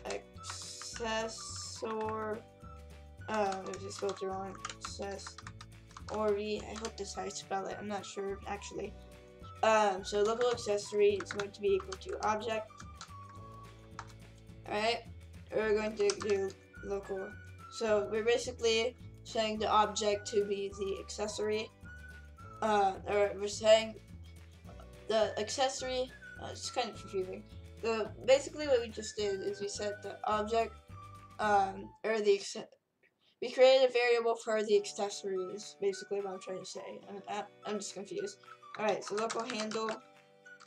accessor uh, just it wrong. It Ori. I hope that's how I spell it. I'm not sure actually. Um, so local accessory is going to be equal to object. Alright, we're going to do local. So we're basically saying the object to be the accessory. Uh, or we're saying the accessory. Uh, it's kind of confusing. The basically what we just did is we set the object, um, or the we created a variable for the accessories. Basically what I'm trying to say. I'm, I'm just confused. All right, so local handle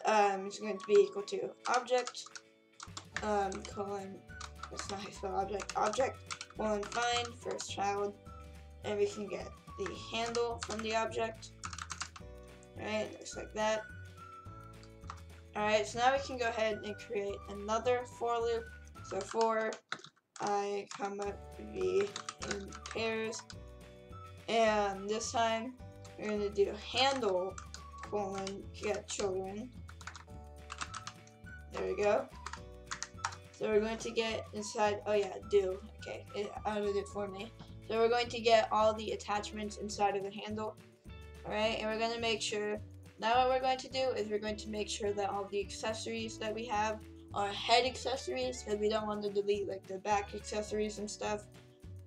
um, is going to be equal to object um, colon. That's not how you spell object. Object colon find first child, and we can get the handle from the object. Alright, looks like that. Alright, so now we can go ahead and create another for loop. So for i comma v in pairs. And this time we're gonna do handle colon get children. There we go. So we're going to get inside, oh yeah, do. Okay, it added it for me. So we're going to get all the attachments inside of the handle. Alright, and we're going to make sure, now what we're going to do is we're going to make sure that all the accessories that we have are head accessories because we don't want to delete like the back accessories and stuff.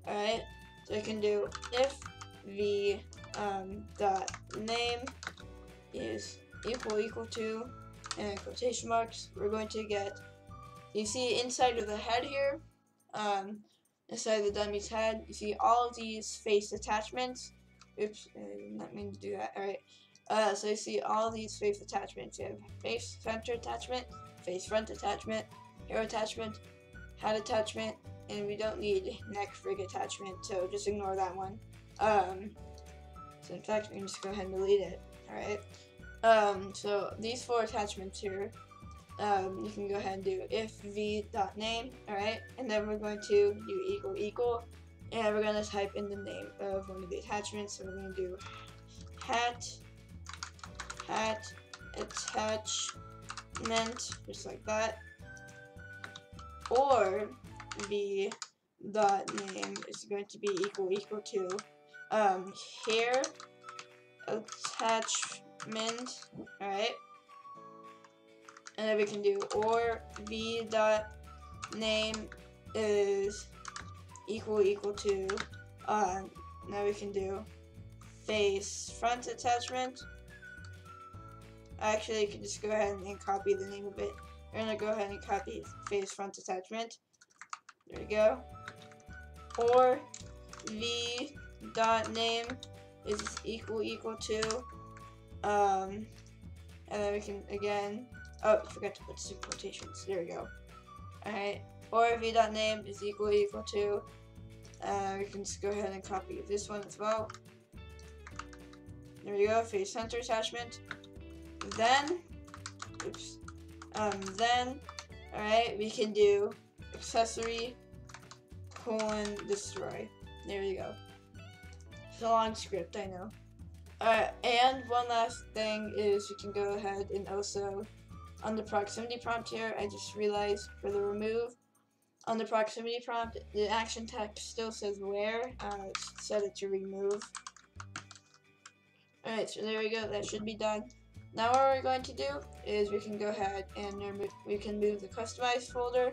Alright, so I can do if the um, dot name is equal equal to and quotation marks, we're going to get, you see inside of the head here, um, inside the dummy's head, you see all of these face attachments. Oops, I did not mean to do that. Alright, uh, so you see all these face attachments. You have face center attachment, face front attachment, hair attachment, head attachment, and we don't need neck rig attachment, so just ignore that one. Um, so in fact, we can just go ahead and delete it. Alright. Um, so these four attachments hair, um, you can go ahead and do if v dot name, alright, and then we're going to do equal equal, and we're going to type in the name of one of the attachments, so we're going to do hat, hat, attachment, just like that, or v dot name is going to be equal equal to um, here attachment, alright? And then we can do or v dot name is equal equal to, uh, now we can do face front attachment. Actually, you can just go ahead and copy the name of it. We're gonna go ahead and copy face front attachment. There we go. Or v dot name is equal equal to um and then we can again oh forgot to put super quotations. There we go. Alright. Or v dot name is equal equal to uh, we can just go ahead and copy this one as well. There we go. Face center attachment. Then oops um then alright we can do accessory colon destroy. There we go it's a long script, I know. Alright, and one last thing is you can go ahead and also, on the proximity prompt here, I just realized for the remove, on the proximity prompt, the action text still says where, uh, set it to remove. Alright, so there we go, that should be done. Now what we're going to do is we can go ahead and we can move the customized folder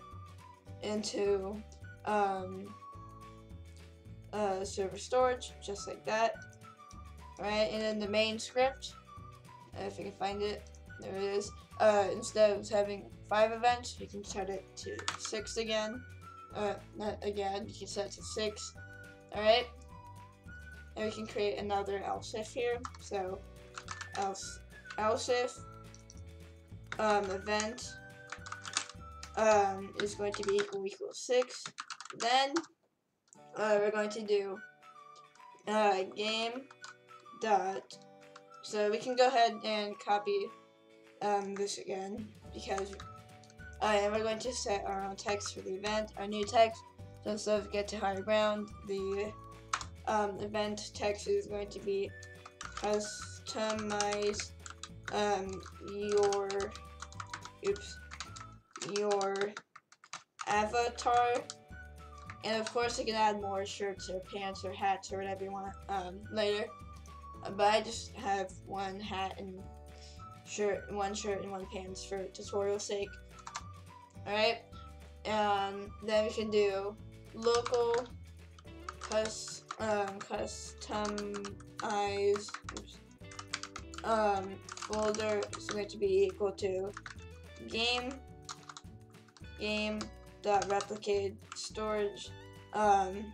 into, um, uh, server storage, just like that. Alright, and then the main script, if I can find it, there it is. Uh, instead of having five events, you can set it to six again. Uh, not again, you can set it to six. Alright, and we can create another else if here. So, else, else if, um, event, um, is going to be equal equal six. Then, uh, we're going to do uh, game dot. So we can go ahead and copy um, this again because uh, and we're going to set our own text for the event, our new text. So instead of get to higher ground, the um, event text is going to be customize um, your oops your avatar And of course, you can add more shirts or pants or hats or whatever you want um, later. But I just have one hat and shirt, one shirt and one pants for tutorial sake. Alright, and then we can do local cus, um, um, folder is going to be equal to game game dot replicate storage um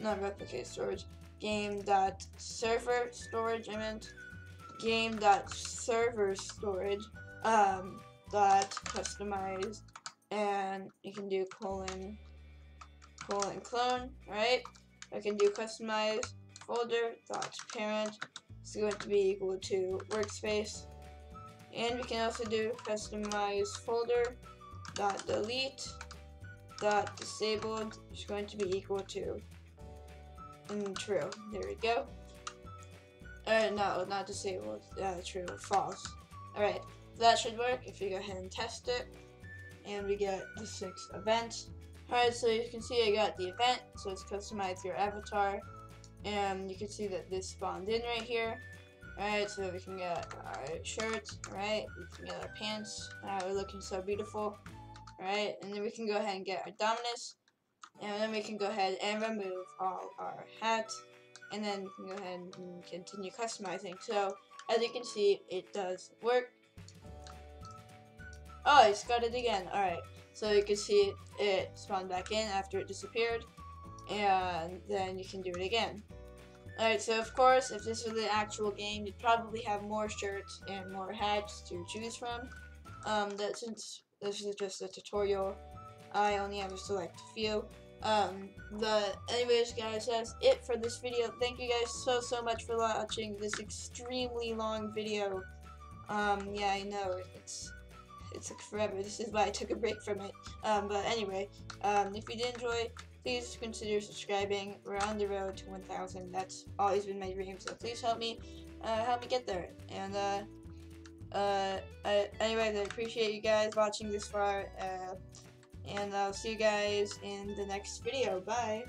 not replicate storage. Game dot server storage I meant. Game dot server storage um dot customize and you can do colon colon clone right? I can do customize folder dot parent. Is going to be equal to workspace. And we can also do customize folder dot delete dot disabled is going to be equal to and true. There we go. Uh, no, not disabled. Uh, true. False. Alright, that should work if you go ahead and test it. And we get the six events. Alright, so you can see I got the event, so it's customize your avatar. And you can see that this spawned in right here. Alright, so we can get our shirts, alright, we can get our pants, uh, we're looking so beautiful. Alright, and then we can go ahead and get our Dominus, and then we can go ahead and remove all our hats, and then we can go ahead and continue customizing. So, as you can see, it does work. Oh, it's got it again, alright. So you can see it spawned back in after it disappeared, and then you can do it again. Alright, so of course, if this was the actual game, you'd probably have more shirts and more hats to choose from. Um, that since this is just a tutorial, I only have to select a few. Um, but anyways, guys, that's it for this video. Thank you guys so, so much for watching this extremely long video. Um, yeah, I know, it's, it took forever. This is why I took a break from it. Um, but anyway, um, if you did enjoy, please consider subscribing. We're on the road to 1,000. That's always been my dream, so please help me, uh, help me get there. And, uh, uh, I, anyways, I appreciate you guys watching this far, uh, and I'll see you guys in the next video. Bye!